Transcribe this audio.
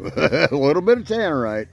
a little bit of tannerite.